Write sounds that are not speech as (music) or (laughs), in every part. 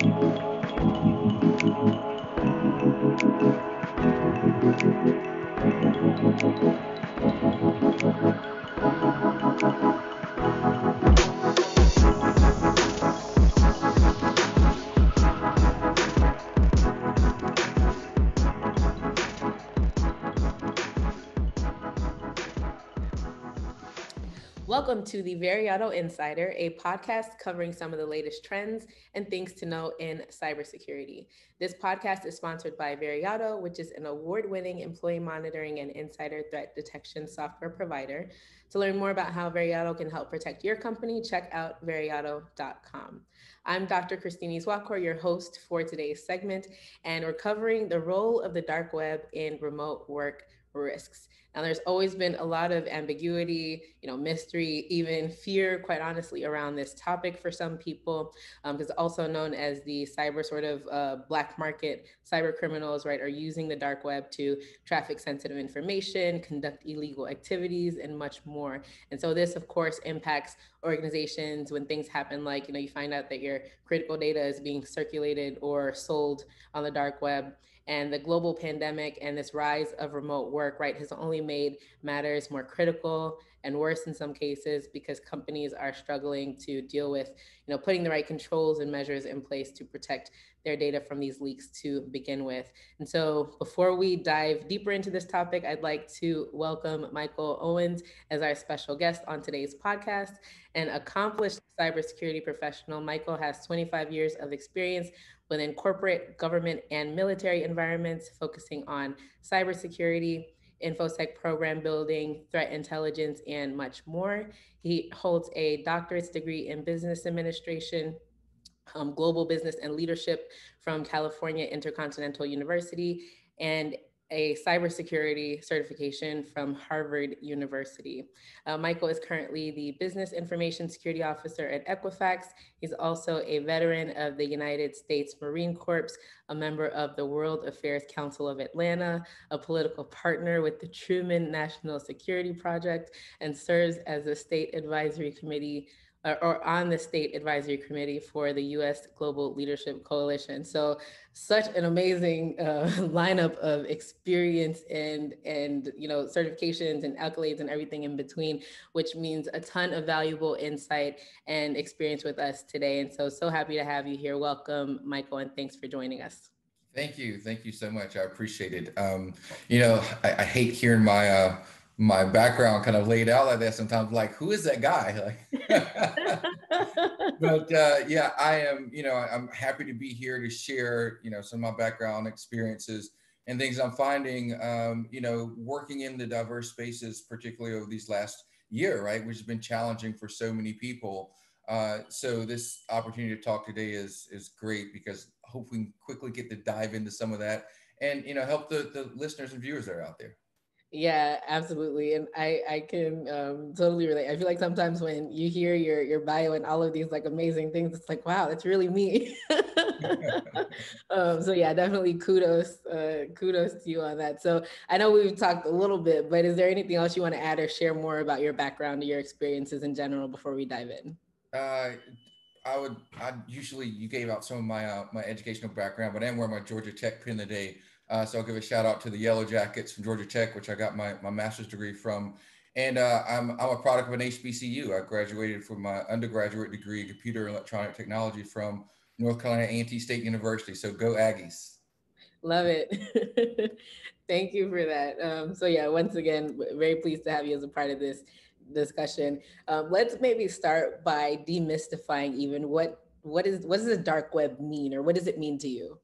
Thank you. Welcome to the Veriato Insider, a podcast covering some of the latest trends and things to know in cybersecurity. This podcast is sponsored by Veriato, which is an award winning employee monitoring and insider threat detection software provider. To learn more about how Veriato can help protect your company, check out veriato.com. I'm Dr. Christine Izuakor, your host for today's segment, and we're covering the role of the dark web in remote work risks. Now, there's always been a lot of ambiguity, you know, mystery, even fear, quite honestly, around this topic for some people, because um, also known as the cyber sort of uh, black market cyber criminals, right, are using the dark web to traffic sensitive information, conduct illegal activities, and much more. And so this, of course, impacts organizations when things happen like, you know, you find out that your critical data is being circulated or sold on the dark web and the global pandemic and this rise of remote work, right, has only made matters more critical and worse in some cases because companies are struggling to deal with, you know, putting the right controls and measures in place to protect their data from these leaks to begin with. And so before we dive deeper into this topic, I'd like to welcome Michael Owens as our special guest on today's podcast. An accomplished cybersecurity professional, Michael has 25 years of experience within corporate, government, and military environments, focusing on cybersecurity, InfoSec program building, threat intelligence, and much more. He holds a doctorate's degree in business administration, um, global business and leadership from California Intercontinental University, and a cybersecurity certification from Harvard University. Uh, Michael is currently the Business Information Security Officer at Equifax. He's also a veteran of the United States Marine Corps, a member of the World Affairs Council of Atlanta, a political partner with the Truman National Security Project, and serves as a state advisory committee or on the state advisory committee for the U.S. Global Leadership Coalition. So, such an amazing uh, (laughs) lineup of experience and and you know certifications and accolades and everything in between, which means a ton of valuable insight and experience with us today. And so, so happy to have you here. Welcome, Michael, and thanks for joining us. Thank you, thank you so much. I appreciate it. Um, you know, I, I hate hearing my. Uh, my background kind of laid out like that sometimes like who is that guy (laughs) like (laughs) but uh, yeah i am you know i'm happy to be here to share you know some of my background experiences and things i'm finding um, you know working in the diverse spaces particularly over these last year right which has been challenging for so many people uh, so this opportunity to talk today is is great because hopefully we can quickly get to dive into some of that and you know help the, the listeners and viewers that are out there yeah, absolutely. And I, I can um, totally relate. I feel like sometimes when you hear your, your bio and all of these like amazing things, it's like, wow, that's really me. (laughs) um, so yeah, definitely kudos, uh, kudos to you on that. So I know we've talked a little bit, but is there anything else you want to add or share more about your background or your experiences in general before we dive in? Uh, I would, I usually, you gave out some of my, uh, my educational background, but I am wearing my Georgia Tech pin today. Uh, so I'll give a shout out to the Yellow Jackets from Georgia Tech, which I got my, my master's degree from. And uh, I'm, I'm a product of an HBCU. I graduated from my undergraduate degree in computer and electronic technology from North Carolina A&T State University. So go Aggies. Love it. (laughs) Thank you for that. Um, so yeah, once again, very pleased to have you as a part of this discussion. Um, let's maybe start by demystifying even what what is what does the dark web mean or what does it mean to you?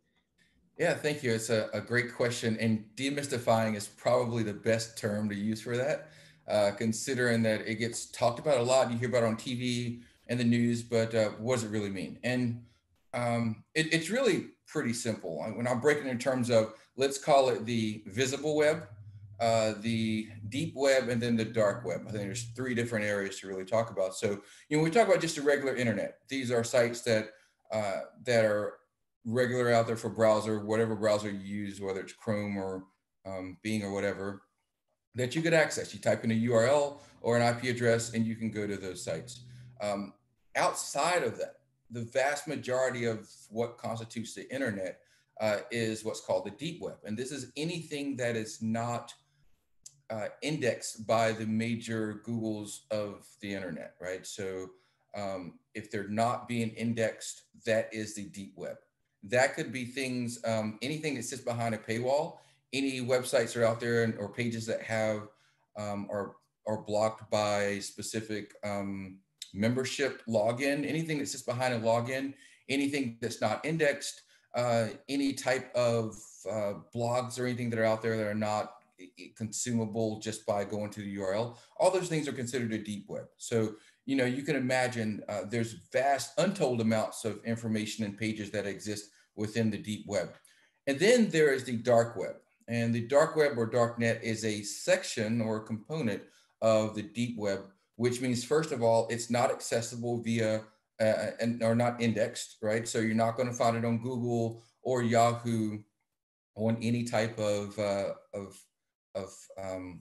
Yeah, thank you. It's a, a, great question. And demystifying is probably the best term to use for that, uh, considering that it gets talked about a lot. You hear about it on TV and the news, but uh, what does it really mean? And um, it, it's really pretty simple. When I'm breaking in terms of, let's call it the visible web, uh, the deep web, and then the dark web. I think there's three different areas to really talk about. So, you know, we talk about just the regular internet. These are sites that uh, that are regular out there for browser, whatever browser you use, whether it's Chrome or um, Bing or whatever, that you could access. You type in a URL or an IP address and you can go to those sites. Um, outside of that, the vast majority of what constitutes the internet uh, is what's called the deep web. And this is anything that is not uh, indexed by the major Googles of the internet, right? So um, if they're not being indexed, that is the deep web. That could be things, um, anything that sits behind a paywall, any websites are out there and, or pages that have um, are, are blocked by specific um, membership login, anything that sits behind a login, anything that's not indexed, uh, any type of uh, blogs or anything that are out there that are not consumable just by going to the URL. All those things are considered a deep web. So, you know, you can imagine uh, there's vast, untold amounts of information and pages that exist within the deep web. And then there is the dark web. And the dark web or dark net is a section or component of the deep web, which means, first of all, it's not accessible via uh, and are not indexed, right? So you're not going to find it on Google or Yahoo on any type of, uh, of of um,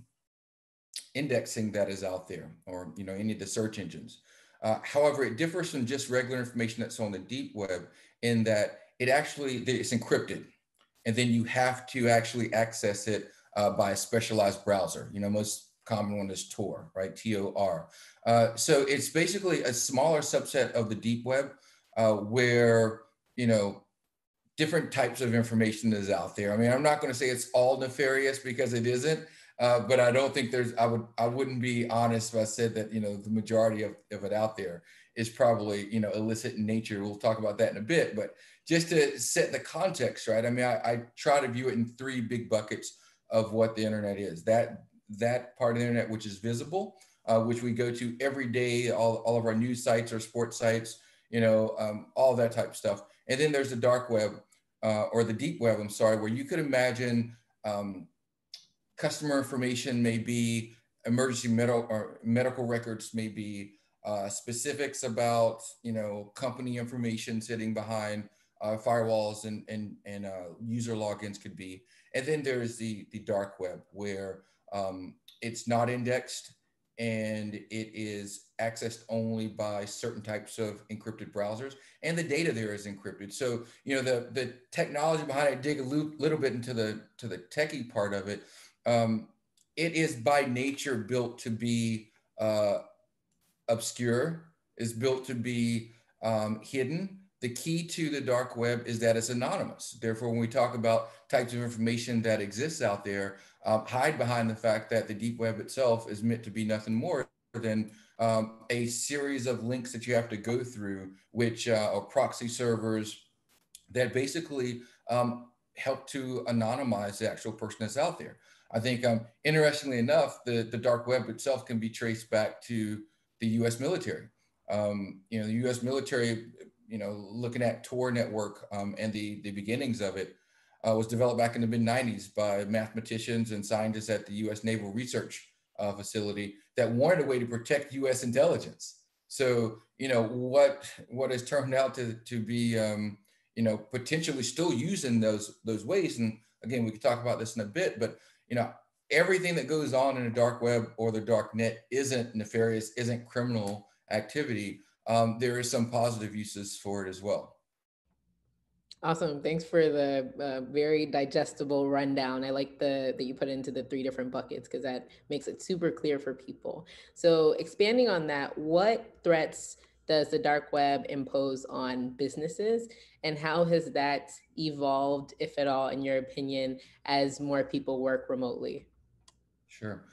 indexing that is out there or you know any of the search engines. Uh, however, it differs from just regular information that's on the deep web in that it actually it's encrypted, and then you have to actually access it uh, by a specialized browser. You know, most common one is Tor, right? T O R. Uh, so it's basically a smaller subset of the deep web uh, where you know different types of information is out there. I mean, I'm not going to say it's all nefarious because it isn't, uh, but I don't think there's. I would I wouldn't be honest if I said that you know the majority of, of it out there is probably you know illicit in nature. We'll talk about that in a bit, but just to set the context right. I mean, I, I try to view it in three big buckets of what the internet is. That that part of the internet which is visible, uh, which we go to every day, all, all of our news sites, our sports sites, you know, um, all that type of stuff. And then there's the dark web, uh, or the deep web, I'm sorry, where you could imagine um, customer information may be emergency medical or medical records may be uh, specifics about you know company information sitting behind uh, firewalls and and and uh, user logins could be. And then there's the the dark web where um, it's not indexed and it is accessed only by certain types of encrypted browsers and the data there is encrypted. So you know the the technology behind it dig a little bit into the to the techie part of it um, it is by nature built to be uh, obscure is built to be um, hidden. The key to the dark web is that it's anonymous. Therefore when we talk about types of information that exists out there um, hide behind the fact that the deep web itself is meant to be nothing more than um, a series of links that you have to go through, which uh, are proxy servers that basically um, help to anonymize the actual person that's out there. I think, um, interestingly enough, the, the dark web itself can be traced back to the U.S. military. Um, you know, the U.S. military, you know, looking at Tor network um, and the the beginnings of it, uh, was developed back in the mid 90s by mathematicians and scientists at the US Naval Research uh, Facility that wanted a way to protect US intelligence. So, you know, what what has turned out to, to be, um, you know, potentially still using those those ways. And again, we could talk about this in a bit, but, you know, everything that goes on in the dark web or the dark net isn't nefarious, isn't criminal activity. Um, there is some positive uses for it as well. Awesome. Thanks for the uh, very digestible rundown. I like the that you put into the three different buckets because that makes it super clear for people. So expanding on that, what threats does the dark web impose on businesses and how has that evolved if at all in your opinion as more people work remotely? Sure.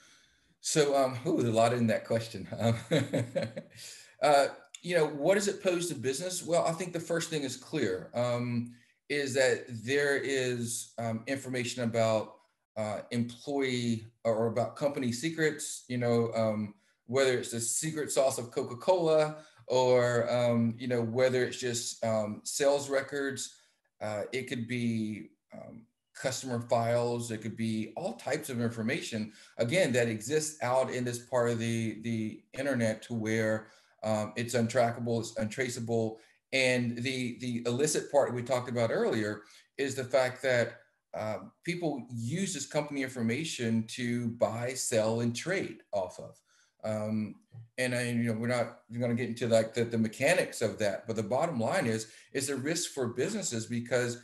So um ooh, a lot in that question. Um, (laughs) uh, you know, what does it pose to business? Well, I think the first thing is clear. Um, is that there is um, information about uh, employee or about company secrets. You know, um, whether it's the secret sauce of Coca-Cola or um, you know whether it's just um, sales records. Uh, it could be um, customer files. It could be all types of information. Again, that exists out in this part of the the internet to where um, it's untrackable, it's untraceable. And the, the illicit part we talked about earlier is the fact that um, people use this company information to buy, sell, and trade off of. Um, and I, you know, we're not going to get into like the, the mechanics of that, but the bottom line is, is a risk for businesses because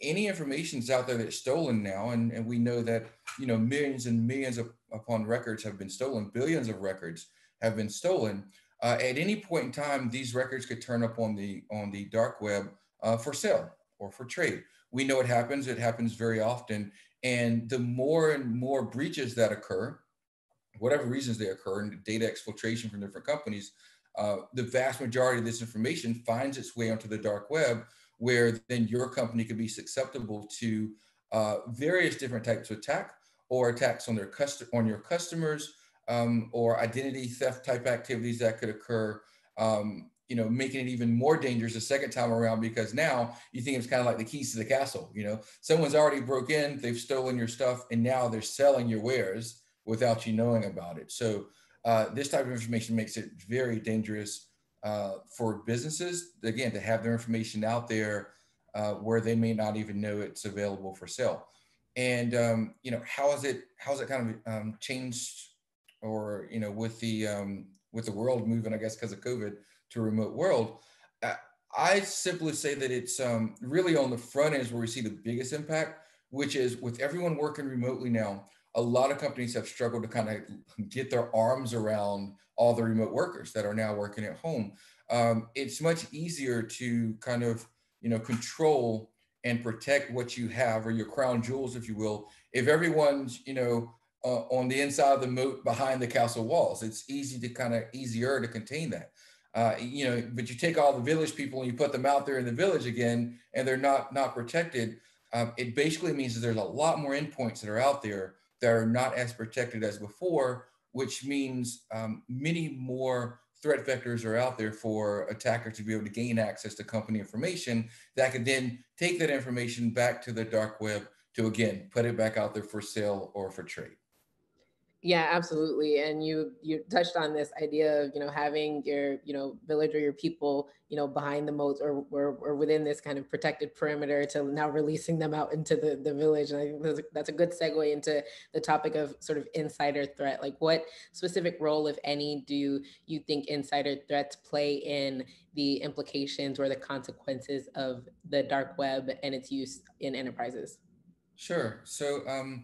any information is out there that's stolen now. And, and we know that, you know, millions and millions of, upon records have been stolen, billions of records have been stolen. Uh, at any point in time, these records could turn up on the, on the dark web uh, for sale or for trade. We know it happens. It happens very often. And the more and more breaches that occur, whatever reasons they occur, and data exfiltration from different companies, uh, the vast majority of this information finds its way onto the dark web, where then your company could be susceptible to uh, various different types of attack or attacks on their cust- on your customers um, or identity theft type activities that could occur. Um, you know, making it even more dangerous the second time around because now you think it's kind of like the keys to the castle. You know, someone's already broke in, they've stolen your stuff, and now they're selling your wares without you knowing about it. So uh, this type of information makes it very dangerous uh, for businesses, again, to have their information out there uh, where they may not even know it's available for sale. And um, you know, how has it how has it kind of um, changed, or you know, with the um, with the world moving, I guess, because of COVID to a remote world? I simply say that it's um, really on the front end is where we see the biggest impact, which is with everyone working remotely now a lot of companies have struggled to kind of get their arms around all the remote workers that are now working at home. Um, it's much easier to kind of you know control and protect what you have or your crown jewels, if you will. If everyone's you know uh, on the inside of the moat behind the castle walls, it's easy to kind of easier to contain that. Uh, you know, but you take all the village people and you put them out there in the village again, and they're not not protected. Um, it basically means that there's a lot more endpoints that are out there that are not as protected as before, which means um, many more threat vectors are out there for attackers to be able to gain access to company information that could then take that information back to the dark web to again put it back out there for sale or for trade. Yeah, absolutely. And you you touched on this idea of you know having your you know village or your people you know behind the moats or, or, or within this kind of protected perimeter to now releasing them out into the, the village. And I think that's a, good segue into the topic of sort of insider threat. Like what specific role, if any, do you think insider threats play in the implications or the consequences of the dark web and its use in enterprises? Sure. So. Um,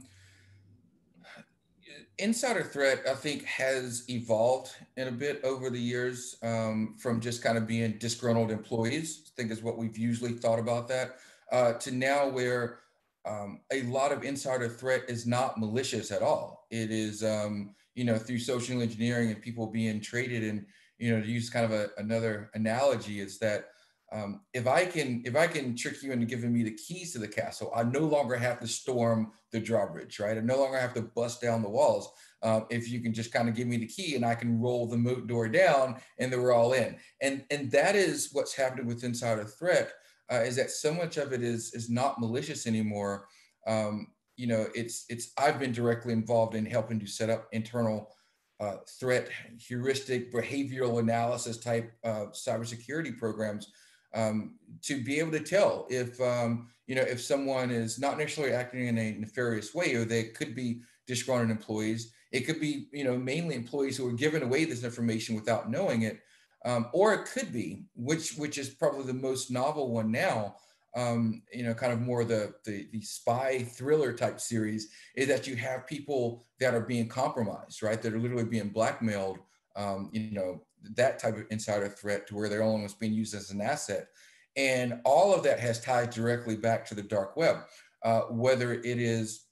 insider threat, I think, has evolved in a bit over the years um, from just kind of being disgruntled employees, I think is what we've usually thought about that, uh, to now where um, a lot of insider threat is not malicious at all. It is, um, you know, through social engineering and people being traded. And, you know, to use kind of a, another analogy is that um, if I can if I can trick you into giving me the keys to the castle, I no longer have to storm the drawbridge, right? I no longer have to bust down the walls. Um, if you can just kind of give me the key and I can roll the moat door down and then we're all in. And and that is what's happening with insider threat uh, is that so much of it is is not malicious anymore. Um, you know, it's it's I've been directly involved in helping to set up internal uh, threat heuristic behavioral analysis type uh, cybersecurity programs um, to be able to tell if um, you know if someone is not necessarily acting in a nefarious way, or they could be disgruntled employees. It could be you know mainly employees who are giving away this information without knowing it, um, or it could be which which is probably the most novel one now. Um, you know, kind of more the, the the spy thriller type series is that you have people that are being compromised, right? That are literally being blackmailed. Um, you know, that type of insider threat to where their own almost being used as an asset. And all of that has tied directly back to the dark web, uh, whether it is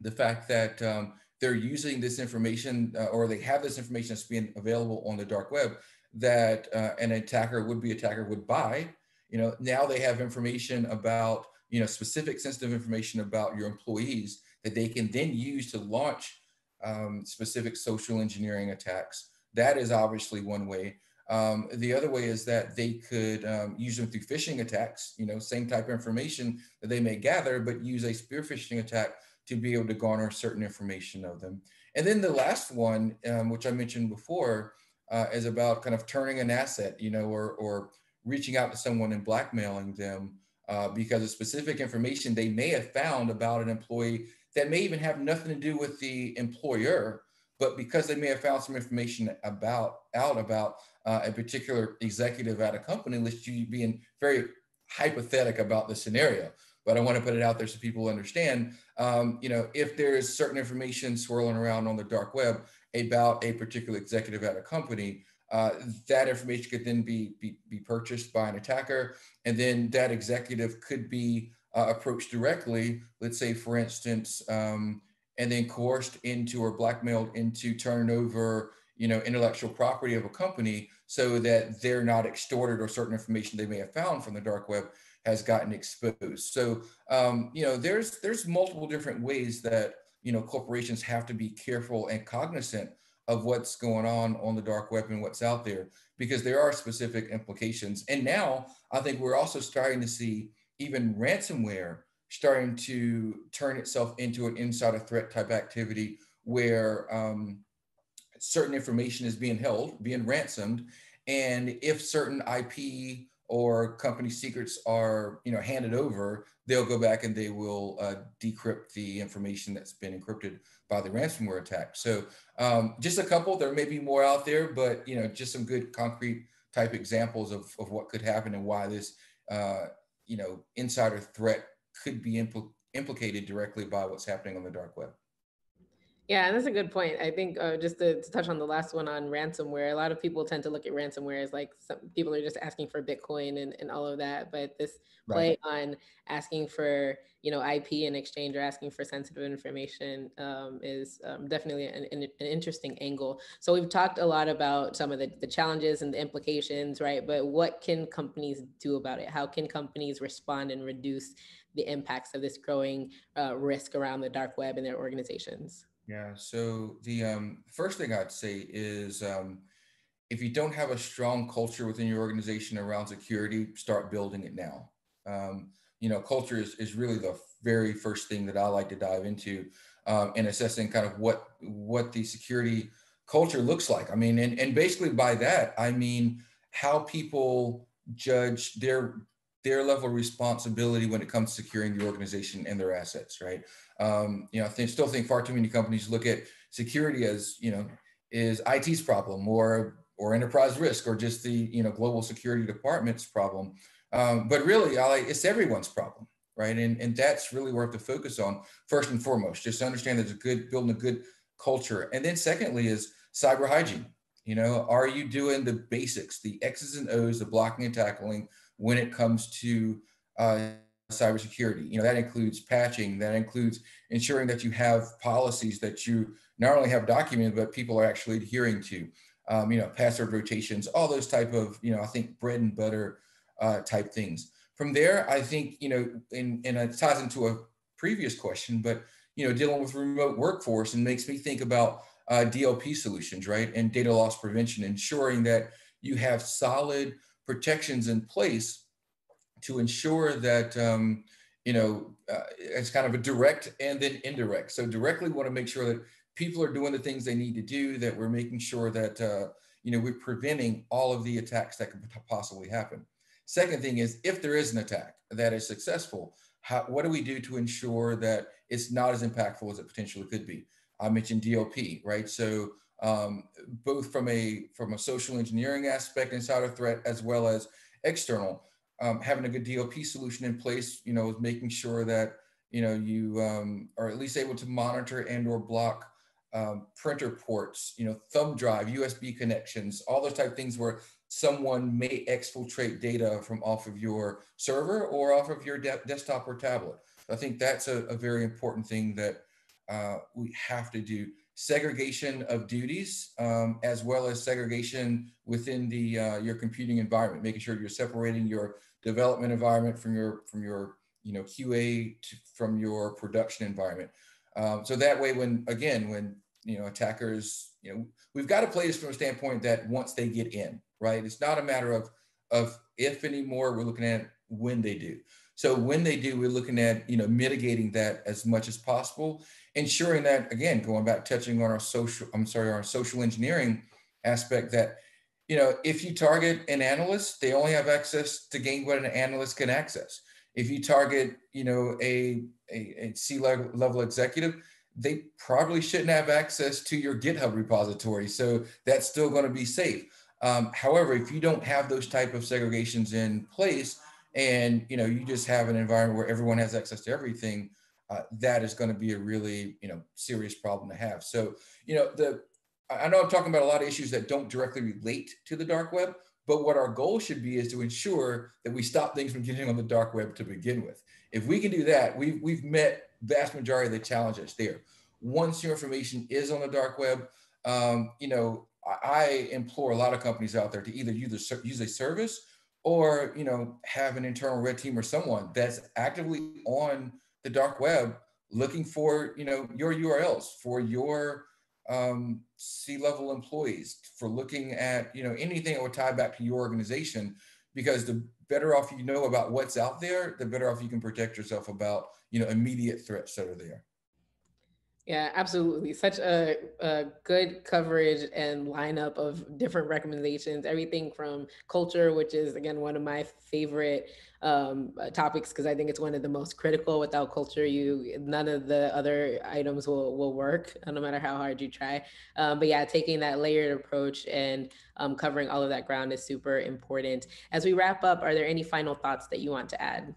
the fact that um, they're using this information uh, or they have this information that's being available on the dark web that uh, an attacker would be attacker would buy. You know, now they have information about, you know, specific sensitive information about your employees that they can then use to launch um, specific social engineering attacks that is obviously one way. Um, the other way is that they could um, use them through phishing attacks, you know, same type of information that they may gather, but use a spear phishing attack to be able to garner certain information of them. And then the last one, um, which I mentioned before, uh, is about kind of turning an asset, you know, or, or reaching out to someone and blackmailing them uh, because of specific information they may have found about an employee that may even have nothing to do with the employer, but because they may have found some information about out about uh, a particular executive at a company, let's you being very hypothetical about the scenario. But I want to put it out there so people understand. Um, you know, if there is certain information swirling around on the dark web about a particular executive at a company, uh, that information could then be, be, be purchased by an attacker, and then that executive could be uh, approached directly. Let's say, for instance, um, and then coerced into or blackmailed into turning over, you know, intellectual property of a company so that they're not extorted or certain information they may have found from the dark web has gotten exposed. So, um, you know, there's there's multiple different ways that you know corporations have to be careful and cognizant of what's going on on the dark web and what's out there because there are specific implications. And now I think we're also starting to see even ransomware starting to turn itself into an insider threat type activity where um, certain information is being held, being ransomed, and if certain IP or company secrets are you know handed over, they'll go back and they will uh, decrypt the information that's been encrypted by the ransomware attack. So um, just a couple. There may be more out there, but you know just some good concrete type examples of, of what could happen and why this uh, you know insider threat could be impl- implicated directly by what's happening on the dark web. Yeah, that's a good point. I think uh, just to, to, touch on the last one on ransomware, a lot of people tend to look at ransomware as like some people are just asking for Bitcoin and, and all of that. But this play right. on asking for you know IP in exchange or asking for sensitive information um, is um, definitely an, an, an, interesting angle. So we've talked a lot about some of the, the challenges and the implications, right? But what can companies do about it? How can companies respond and reduce the impacts of this growing uh, risk around the dark web in their organizations? Yeah. So the um, first thing I'd say is um, if you don't have a strong culture within your organization around security, start building it now. Um, you know, culture is, is really the very first thing that I like to dive into um, in assessing kind of what what the security culture looks like. I mean, and, and basically by that, I mean how people judge their their level of responsibility when it comes to securing the organization and their assets, right? Um, you know, I still think far too many companies look at security as, you know, is IT's problem or or enterprise risk or just the you know global security department's problem. Um, but really, it's everyone's problem, right? And and that's really worth to focus on first and foremost. Just to understand there's a good building a good culture, and then secondly is cyber hygiene. You know, are you doing the basics, the X's and O's, the blocking and tackling when it comes to uh, cybersecurity. You know, that includes patching, that includes ensuring that you have policies that you not only have documented, but people are actually adhering to. Um, you know, password rotations, all those type of, you know, I think bread and butter uh, type things. From there, I think, you know, and, and it ties into a previous question, but, you know, dealing with remote workforce and makes me think about uh, DLP solutions, right? And data loss prevention, ensuring that you have solid protections in place to ensure that um, you know uh, it's kind of a direct and then indirect. So directly, we want to make sure that people are doing the things they need to do. That we're making sure that uh, you know we're preventing all of the attacks that could possibly happen. Second thing is if there is an attack that is successful, how, what do we do to ensure that it's not as impactful as it potentially could be? I mentioned DLP, right? So um, both from a from a social engineering aspect, insider threat, as well as external. Um, having a good DLP solution in place, you know, is making sure that you know you um, are at least able to monitor and or block um, printer ports, you know, thumb drive, USB connections, all those type of things where someone may exfiltrate data from off of your server or off of your de- desktop or tablet. I think that's a, a very important thing that uh, we have to do segregation of duties um, as well as segregation within the uh, your computing environment, making sure you're separating your development environment from your from your you know QA to, from your production environment. Um, so that way, when again, when you know attackers, you know, we've got to play this from a standpoint that once they get in, right? It's not a matter of of if anymore. We're looking at when they do. So when they do, we're looking at you know mitigating that as much as possible, ensuring that again, going back touching on our social, I'm sorry, our social engineering aspect that you know if you target an analyst, they only have access to gain what an analyst can access. If you target you know a a, a C level executive, they probably shouldn't have access to your GitHub repository. So that's still going to be safe. Um, however, if you don't have those type of segregations in place, and you know you just have an environment where everyone has access to everything, uh, that is going to be a really you know serious problem to have. So you know the I know I'm talking about a lot of issues that don't directly relate to the dark web, but what our goal should be is to ensure that we stop things from getting on the dark web to begin with. If we can do that, we've we've met vast majority of the challenges there. Once your information is on the dark web, um, you know I implore a lot of companies out there to either use a, use a service or you know have an internal red team or someone that's actively on the dark web looking for you know your URLs for your um, C-level employees for looking at you know anything that would tie back to your organization because the better off you know about what's out there the better off you can protect yourself about you know immediate threats that are there yeah, absolutely. Such a, a, good coverage and lineup of different recommendations. Everything from culture, which is again one of my favorite um, uh, topics because I think it's one of the most critical. Without culture, you none of the other items will will work, (laughs) no matter how hard you try. Um, but yeah, taking that layered approach and um, covering all of that ground is super important. As we wrap up, are there any final thoughts that you want to add?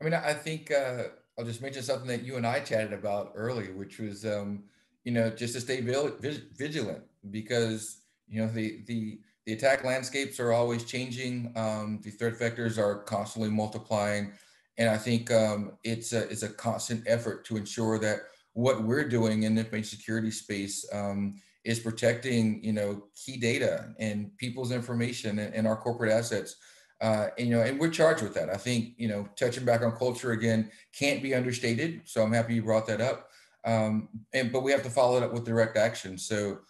I mean, I think. Uh I'll just mention something that you and I chatted about earlier, which was, um, you know, just to stay vigilant because, you know, the, the, the attack landscapes are always changing. Um, the threat vectors are constantly multiplying. And I think um, it's, a, it's a constant effort to ensure that what we're doing in the information security space um, is protecting, you know, key data and people's information and, and our corporate assets uh, and, you know, and we're charged with that. I think, you know, touching back on culture again can't be understated. So I'm happy you brought that up. Um, and but we have to follow it up with direct action. So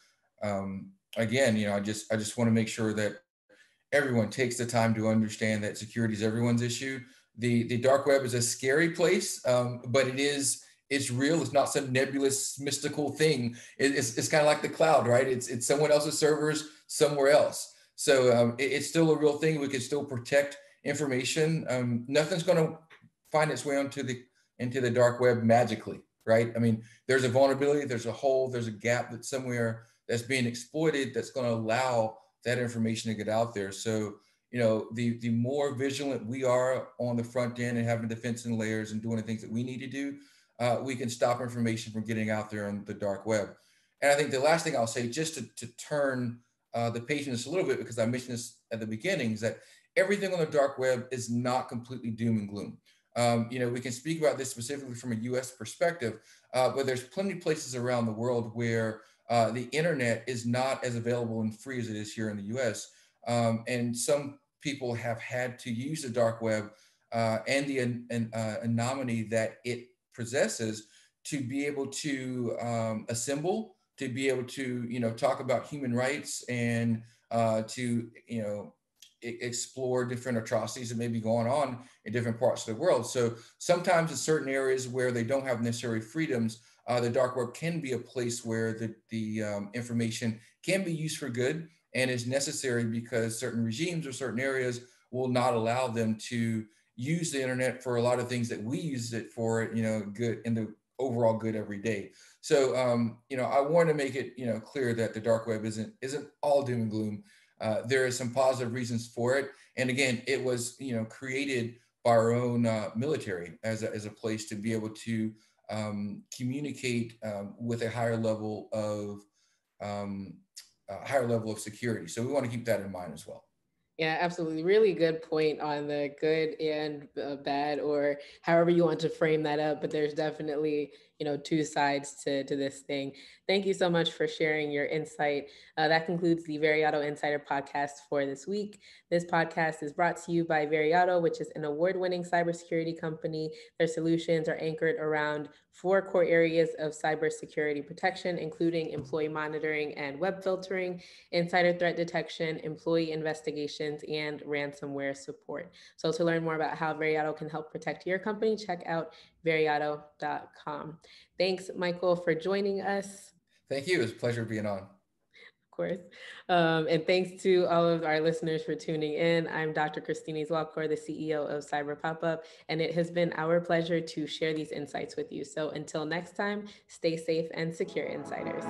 um, again, you know, I just I just want to make sure that everyone takes the time to understand that security is everyone's issue. The the dark web is a scary place, um, but it is it's real. It's not some nebulous mystical thing. It, it's it's kind of like the cloud, right? It's it's someone else's servers somewhere else. So um, it, it's still a real thing. We can still protect information. Um, nothing's going to find its way onto the into the dark web magically, right? I mean, there's a vulnerability, there's a hole, there's a gap that's somewhere that's being exploited that's going to allow that information to get out there. So you know, the the more vigilant we are on the front end and having defense and layers and doing the things that we need to do, uh, we can stop information from getting out there on the dark web. And I think the last thing I'll say, just to, to turn uh, the patience a little bit because I mentioned this at the beginning is that everything on the dark web is not completely doom and gloom. Um, you know, we can speak about this specifically from a U.S. perspective, uh, but there's plenty of places around the world where uh, the internet is not as available and free as it is here in the U.S. Um, and some people have had to use the dark web uh, and the an, uh, anomaly that it possesses to be able to um, assemble to be able to you know talk about human rights and uh, to you know explore different atrocities that may be going on in different parts of the world. So sometimes in certain areas where they don't have necessary freedoms, uh, the dark web can be a place where the, the um, information can be used for good and is necessary because certain regimes or certain areas will not allow them to use the internet for a lot of things that we use it for, you know, good in the overall good every day. So, um, you know, I want to make it, you know, clear that the dark web isn't isn't all doom and gloom. Uh, there is some positive reasons for it, and again, it was, you know, created by our own uh, military as a, as a place to be able to um, communicate um, with a higher level of um, a higher level of security. So we want to keep that in mind as well. Yeah, absolutely. Really good point on the good and uh, bad, or however you want to frame that up. But there's definitely, you know, two sides to, to this thing. Thank you so much for sharing your insight. Uh, that concludes the Veriato Insider podcast for this week. This podcast is brought to you by Veriato, which is an award winning cybersecurity company. Their solutions are anchored around four core areas of cybersecurity protection, including employee monitoring and web filtering, insider threat detection, employee investigations, and ransomware support. So to learn more about how Veriato can help protect your company, check out veriato.com. Thanks, Michael, for joining us. Thank you. It was a pleasure being on. Course. Um, and thanks to all of our listeners for tuning in. I'm Dr. Christine Izuakor, the CEO of Cyber Pop-Up, and it has been our pleasure to share these insights with you. So until next time, stay safe and secure, insiders.